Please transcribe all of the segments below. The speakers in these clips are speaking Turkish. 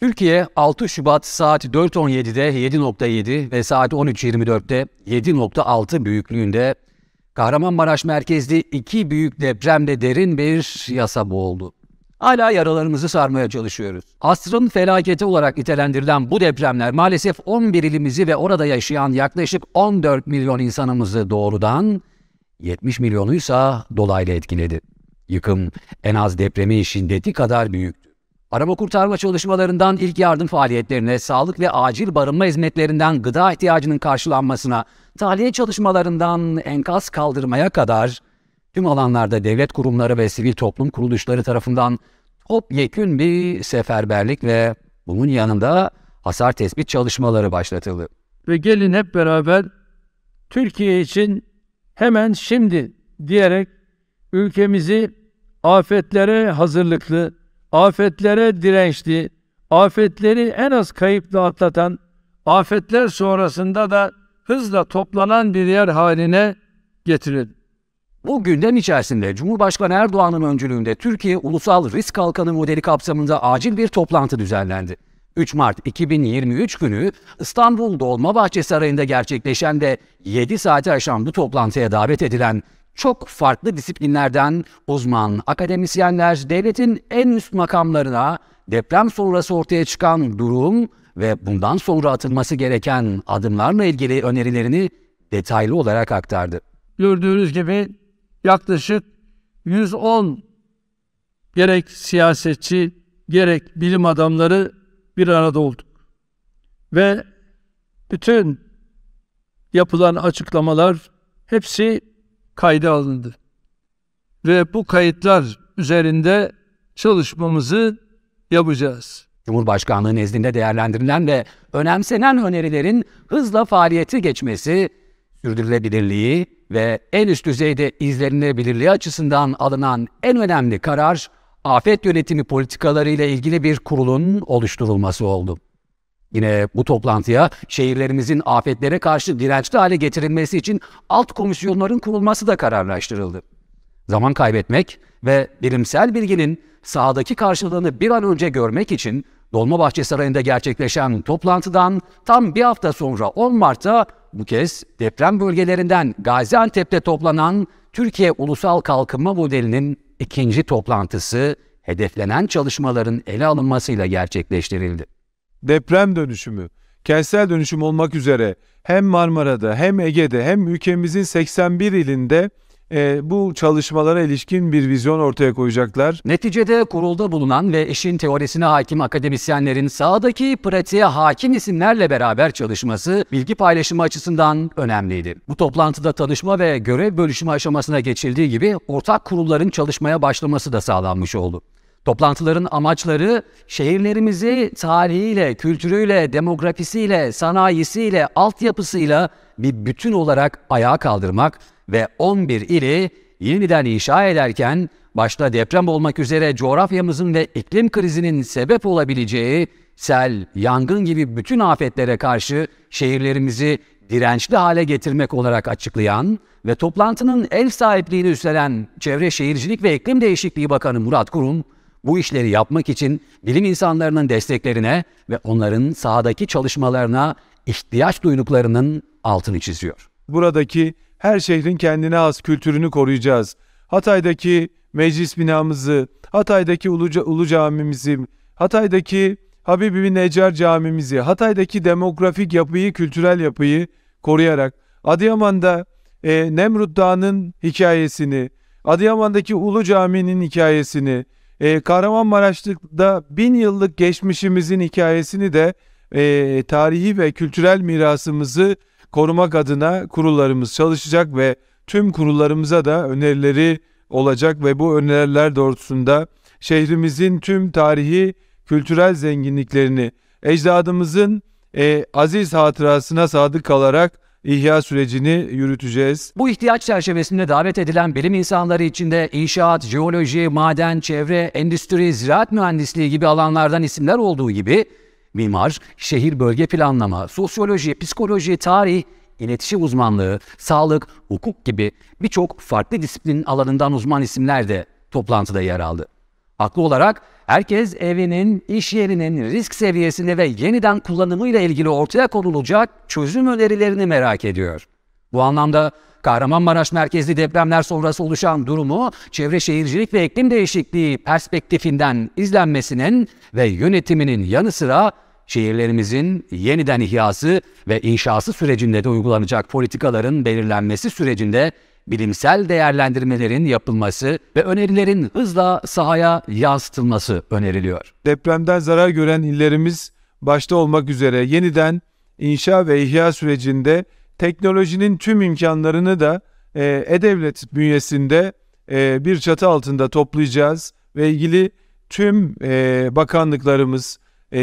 Türkiye 6 Şubat saat 4.17'de 7.7 ve saat 13.24'te 7.6 büyüklüğünde Kahramanmaraş merkezli iki büyük depremde derin bir yasa boğuldu. Hala yaralarımızı sarmaya çalışıyoruz. Asrın felaketi olarak nitelendirilen bu depremler maalesef 11 ilimizi ve orada yaşayan yaklaşık 14 milyon insanımızı doğrudan, 70 milyonuysa dolaylı etkiledi. Yıkım en az depremin şiddeti kadar büyüktü. Arama kurtarma çalışmalarından ilk yardım faaliyetlerine, sağlık ve acil barınma hizmetlerinden gıda ihtiyacının karşılanmasına, tahliye çalışmalarından enkaz kaldırmaya kadar tüm alanlarda devlet kurumları ve sivil toplum kuruluşları tarafından topyekün bir seferberlik ve bunun yanında hasar tespit çalışmaları başlatıldı. Ve gelin hep beraber Türkiye için hemen şimdi diyerek ülkemizi afetlere hazırlıklı, afetlere dirençli, afetleri en az kayıpla atlatan, afetler sonrasında da hızla toplanan bir yer haline getirin. Bu gündem içerisinde Cumhurbaşkanı Erdoğan'ın öncülüğünde Türkiye Ulusal Risk Kalkanı modeli kapsamında acil bir toplantı düzenlendi. 3 Mart 2023 günü İstanbul Dolmabahçe Sarayı'nda gerçekleşen de 7 saati aşan bu toplantıya davet edilen çok farklı disiplinlerden uzman, akademisyenler devletin en üst makamlarına deprem sonrası ortaya çıkan durum ve bundan sonra atılması gereken adımlarla ilgili önerilerini detaylı olarak aktardı. Gördüğünüz gibi yaklaşık 110 gerek siyasetçi gerek bilim adamları bir arada olduk. Ve bütün yapılan açıklamalar hepsi kayda alındı. Ve bu kayıtlar üzerinde çalışmamızı yapacağız. Cumhurbaşkanlığı nezdinde değerlendirilen ve önemsenen önerilerin hızla faaliyeti geçmesi, sürdürülebilirliği ve en üst düzeyde izlenilebilirliği açısından alınan en önemli karar, afet yönetimi politikaları ile ilgili bir kurulun oluşturulması oldu. Yine bu toplantıya şehirlerimizin afetlere karşı dirençli hale getirilmesi için alt komisyonların kurulması da kararlaştırıldı. Zaman kaybetmek ve bilimsel bilginin sahadaki karşılığını bir an önce görmek için Dolmabahçe Sarayı'nda gerçekleşen toplantıdan tam bir hafta sonra 10 Mart'ta bu kez deprem bölgelerinden Gaziantep'te toplanan Türkiye Ulusal Kalkınma Modeli'nin ikinci toplantısı hedeflenen çalışmaların ele alınmasıyla gerçekleştirildi. Deprem dönüşümü, kentsel dönüşüm olmak üzere hem Marmara'da hem Ege'de hem ülkemizin 81 ilinde e, bu çalışmalara ilişkin bir vizyon ortaya koyacaklar. Neticede kurulda bulunan ve işin teorisine hakim akademisyenlerin sahadaki pratiğe hakim isimlerle beraber çalışması bilgi paylaşımı açısından önemliydi. Bu toplantıda tanışma ve görev bölüşümü aşamasına geçildiği gibi ortak kurulların çalışmaya başlaması da sağlanmış oldu. Toplantıların amaçları şehirlerimizi tarihiyle, kültürüyle, demografisiyle, sanayisiyle, altyapısıyla bir bütün olarak ayağa kaldırmak ve 11 ili yeniden inşa ederken başta deprem olmak üzere coğrafyamızın ve iklim krizinin sebep olabileceği sel, yangın gibi bütün afetlere karşı şehirlerimizi dirençli hale getirmek olarak açıklayan ve toplantının ev sahipliğini üstlenen Çevre Şehircilik ve İklim Değişikliği Bakanı Murat Kurum, bu işleri yapmak için bilim insanlarının desteklerine ve onların sahadaki çalışmalarına ihtiyaç duyduklarının altını çiziyor. Buradaki her şehrin kendine has kültürünü koruyacağız. Hatay'daki meclis binamızı, Hatay'daki Ulu, Ulu Camimizi, Hatay'daki Habibi Necar Camimizi, Hatay'daki demografik yapıyı, kültürel yapıyı koruyarak, Adıyaman'da e, Nemrut Dağı'nın hikayesini, Adıyaman'daki Ulu Cami'nin hikayesini, e, Kahramanmaraş'ta bin yıllık geçmişimizin hikayesini de e, tarihi ve kültürel mirasımızı korumak adına kurullarımız çalışacak ve tüm kurullarımıza da önerileri olacak ve bu öneriler doğrultusunda şehrimizin tüm tarihi kültürel zenginliklerini ecdadımızın e, aziz hatırasına sadık kalarak ihya sürecini yürüteceğiz. Bu ihtiyaç çerçevesinde davet edilen bilim insanları içinde inşaat, jeoloji, maden, çevre, endüstri, ziraat mühendisliği gibi alanlardan isimler olduğu gibi mimar, şehir bölge planlama, sosyoloji, psikoloji, tarih, iletişim uzmanlığı, sağlık, hukuk gibi birçok farklı disiplin alanından uzman isimler de toplantıda yer aldı. Haklı olarak herkes evinin, iş yerinin risk seviyesini ve yeniden kullanımıyla ilgili ortaya konulacak çözüm önerilerini merak ediyor. Bu anlamda Kahramanmaraş merkezli depremler sonrası oluşan durumu çevre şehircilik ve iklim değişikliği perspektifinden izlenmesinin ve yönetiminin yanı sıra şehirlerimizin yeniden ihyası ve inşası sürecinde de uygulanacak politikaların belirlenmesi sürecinde bilimsel değerlendirmelerin yapılması ve önerilerin hızla sahaya yansıtılması öneriliyor. Depremden zarar gören illerimiz başta olmak üzere yeniden inşa ve ihya sürecinde teknolojinin tüm imkanlarını da e, E-Devlet bünyesinde e, bir çatı altında toplayacağız ve ilgili tüm e, bakanlıklarımız,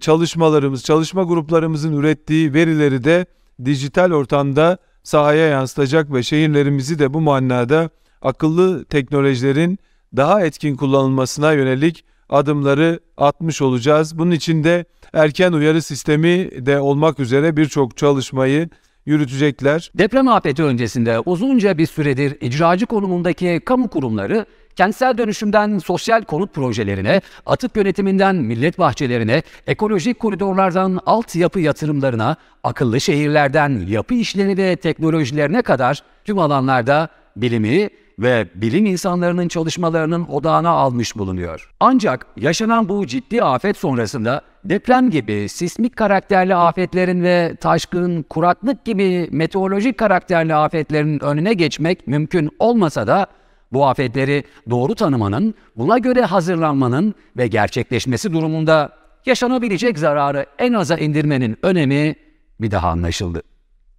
çalışmalarımız, çalışma gruplarımızın ürettiği verileri de dijital ortamda sahaya yansıtacak ve şehirlerimizi de bu manada akıllı teknolojilerin daha etkin kullanılmasına yönelik adımları atmış olacağız. Bunun için de erken uyarı sistemi de olmak üzere birçok çalışmayı yürütecekler. Deprem afeti öncesinde uzunca bir süredir icracı konumundaki kamu kurumları kentsel dönüşümden sosyal konut projelerine, atık yönetiminden millet bahçelerine, ekolojik koridorlardan altyapı yatırımlarına, akıllı şehirlerden yapı işleri ve teknolojilerine kadar tüm alanlarda bilimi ve bilim insanlarının çalışmalarının odağına almış bulunuyor. Ancak yaşanan bu ciddi afet sonrasında deprem gibi sismik karakterli afetlerin ve taşkın, kuraklık gibi meteorolojik karakterli afetlerin önüne geçmek mümkün olmasa da bu afetleri doğru tanımanın, buna göre hazırlanmanın ve gerçekleşmesi durumunda yaşanabilecek zararı en aza indirmenin önemi bir daha anlaşıldı.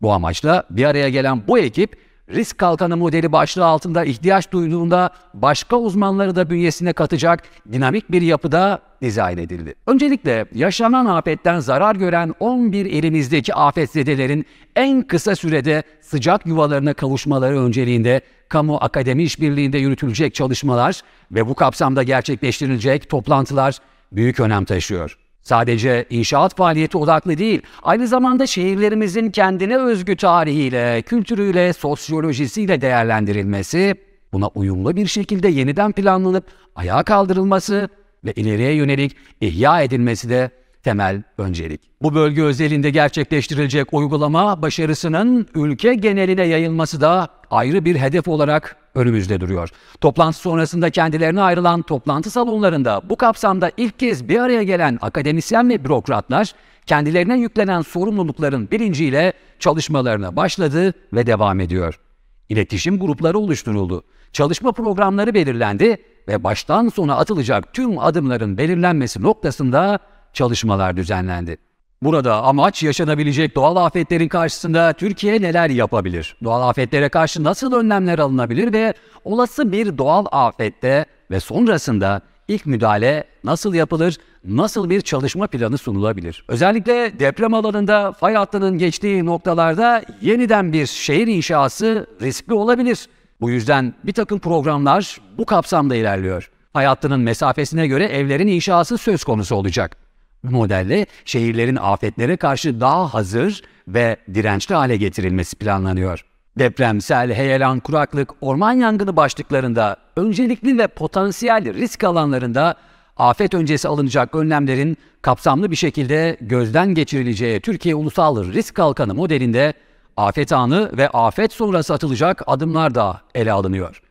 Bu amaçla bir araya gelen bu ekip risk kalkanı modeli başlığı altında ihtiyaç duyduğunda başka uzmanları da bünyesine katacak dinamik bir yapıda dizayn edildi. Öncelikle yaşanan afetten zarar gören 11 ilimizdeki afetzedelerin en kısa sürede sıcak yuvalarına kavuşmaları önceliğinde kamu akademi işbirliğinde yürütülecek çalışmalar ve bu kapsamda gerçekleştirilecek toplantılar büyük önem taşıyor. Sadece inşaat faaliyeti odaklı değil, aynı zamanda şehirlerimizin kendine özgü tarihiyle, kültürüyle, sosyolojisiyle değerlendirilmesi, buna uyumlu bir şekilde yeniden planlanıp ayağa kaldırılması ve ileriye yönelik ihya edilmesi de temel öncelik. Bu bölge özelinde gerçekleştirilecek uygulama başarısının ülke geneline yayılması da ayrı bir hedef olarak önümüzde duruyor. Toplantı sonrasında kendilerine ayrılan toplantı salonlarında bu kapsamda ilk kez bir araya gelen akademisyen ve bürokratlar kendilerine yüklenen sorumlulukların bilinciyle çalışmalarına başladı ve devam ediyor. İletişim grupları oluşturuldu. Çalışma programları belirlendi ve baştan sona atılacak tüm adımların belirlenmesi noktasında çalışmalar düzenlendi. Burada amaç yaşanabilecek doğal afetlerin karşısında Türkiye neler yapabilir? Doğal afetlere karşı nasıl önlemler alınabilir ve olası bir doğal afette ve sonrasında ilk müdahale nasıl yapılır? Nasıl bir çalışma planı sunulabilir? Özellikle deprem alanında fay hattının geçtiği noktalarda yeniden bir şehir inşası riskli olabilir. Bu yüzden bir takım programlar bu kapsamda ilerliyor. Fay hattının mesafesine göre evlerin inşası söz konusu olacak. Bu modelle şehirlerin afetlere karşı daha hazır ve dirençli hale getirilmesi planlanıyor. Depremsel, heyelan, kuraklık, orman yangını başlıklarında öncelikli ve potansiyel risk alanlarında afet öncesi alınacak önlemlerin kapsamlı bir şekilde gözden geçirileceği Türkiye Ulusal Risk Kalkanı modelinde afet anı ve afet sonrası atılacak adımlar da ele alınıyor.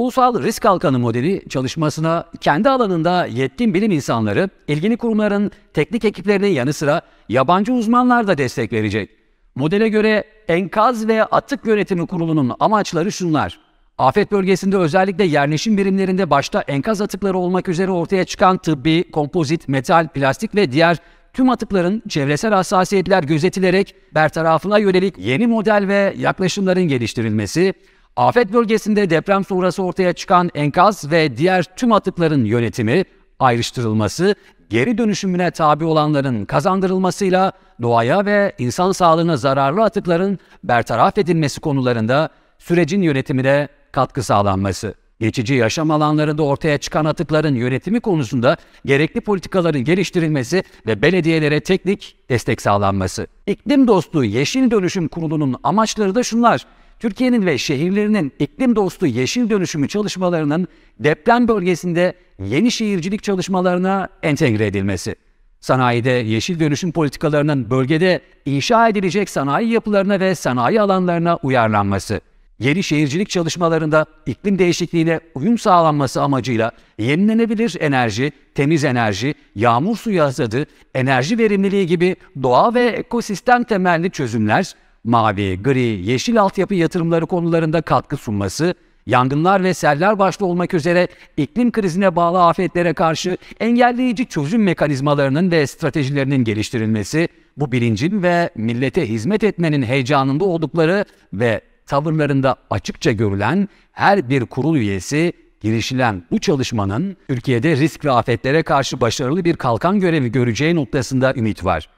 Ulusal Risk Kalkanı modeli çalışmasına kendi alanında yetkin bilim insanları, ilgili kurumların teknik ekiplerinin yanı sıra yabancı uzmanlar da destek verecek. Modele göre enkaz ve atık yönetimi kurulunun amaçları şunlar. Afet bölgesinde özellikle yerleşim birimlerinde başta enkaz atıkları olmak üzere ortaya çıkan tıbbi, kompozit, metal, plastik ve diğer tüm atıkların çevresel hassasiyetler gözetilerek bertarafına yönelik yeni model ve yaklaşımların geliştirilmesi, Afet bölgesinde deprem sonrası ortaya çıkan enkaz ve diğer tüm atıkların yönetimi, ayrıştırılması, geri dönüşümüne tabi olanların kazandırılmasıyla doğaya ve insan sağlığına zararlı atıkların bertaraf edilmesi konularında sürecin yönetimine katkı sağlanması. Geçici yaşam alanlarında ortaya çıkan atıkların yönetimi konusunda gerekli politikaların geliştirilmesi ve belediyelere teknik destek sağlanması. İklim dostu Yeşil Dönüşüm Kurulu'nun amaçları da şunlar. Türkiye'nin ve şehirlerinin iklim dostu yeşil dönüşümü çalışmalarının deprem bölgesinde yeni şehircilik çalışmalarına entegre edilmesi. Sanayide yeşil dönüşüm politikalarının bölgede inşa edilecek sanayi yapılarına ve sanayi alanlarına uyarlanması. Yeni şehircilik çalışmalarında iklim değişikliğine uyum sağlanması amacıyla yenilenebilir enerji, temiz enerji, yağmur suyu hasadı, enerji verimliliği gibi doğa ve ekosistem temelli çözümler, mavi, gri, yeşil altyapı yatırımları konularında katkı sunması, yangınlar ve seller başta olmak üzere iklim krizine bağlı afetlere karşı engelleyici çözüm mekanizmalarının ve stratejilerinin geliştirilmesi, bu bilincin ve millete hizmet etmenin heyecanında oldukları ve tavırlarında açıkça görülen her bir kurul üyesi girişilen bu çalışmanın Türkiye'de risk ve afetlere karşı başarılı bir kalkan görevi göreceği noktasında ümit var.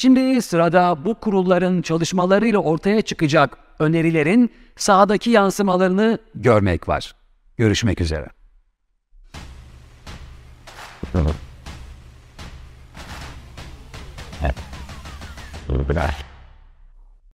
Şimdi sırada bu kurulların çalışmalarıyla ortaya çıkacak önerilerin sahadaki yansımalarını görmek var. Görüşmek üzere. Bye.